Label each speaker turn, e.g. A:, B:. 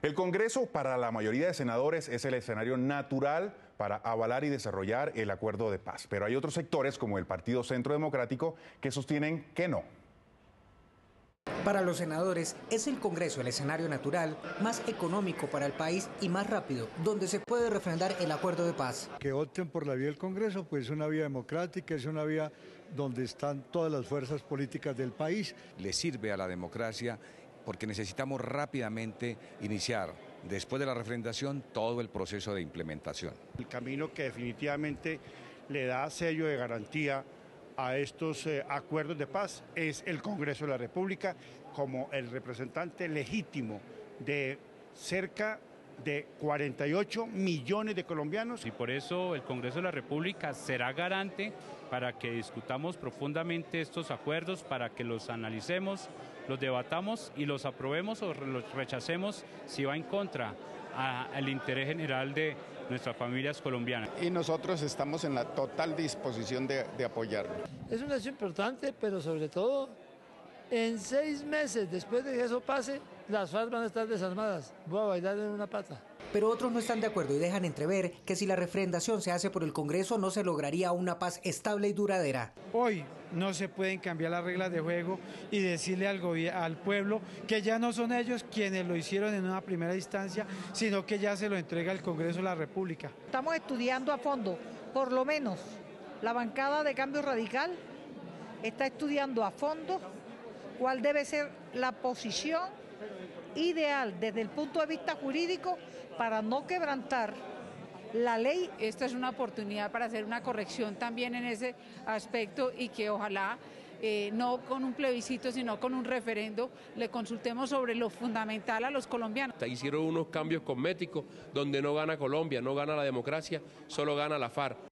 A: El Congreso para la mayoría de senadores es el escenario natural para avalar y desarrollar el acuerdo de paz. Pero hay otros sectores, como el Partido Centro Democrático, que sostienen que no.
B: Para los senadores es el Congreso el escenario natural más económico para el país y más rápido, donde se puede refrendar el acuerdo de paz.
C: Que opten por la vía del Congreso, pues es una vía democrática, es una vía donde están todas las fuerzas políticas del país.
D: Le sirve a la democracia porque necesitamos rápidamente iniciar, después de la refrendación, todo el proceso de implementación.
E: El camino que definitivamente le da sello de garantía a estos eh, acuerdos de paz es el Congreso de la República como el representante legítimo de cerca de 48 millones de colombianos.
F: Y por eso el Congreso de la República será garante para que discutamos profundamente estos acuerdos, para que los analicemos, los debatamos y los aprobemos o los rechacemos si va en contra al interés general de nuestras familias colombianas.
G: Y nosotros estamos en la total disposición de, de apoyarlo.
H: Es un hecho importante, pero sobre todo en seis meses después de que eso pase, las FARC van a estar desarmadas. Voy a bailar en una pata.
B: Pero otros no están de acuerdo y dejan entrever que si la refrendación se hace por el Congreso no se lograría una paz estable y duradera.
I: Hoy no se pueden cambiar las reglas de juego y decirle al, al pueblo que ya no son ellos quienes lo hicieron en una primera instancia, sino que ya se lo entrega el Congreso de la República.
J: Estamos estudiando a fondo, por lo menos la bancada de cambio radical está estudiando a fondo cuál debe ser la posición ideal desde el punto de vista jurídico para no quebrantar la ley.
K: Esta es una oportunidad para hacer una corrección también en ese aspecto y que ojalá eh, no con un plebiscito, sino con un referendo, le consultemos sobre lo fundamental a los colombianos.
L: Hicieron unos cambios cosméticos donde no gana Colombia, no gana la democracia, solo gana la FARC.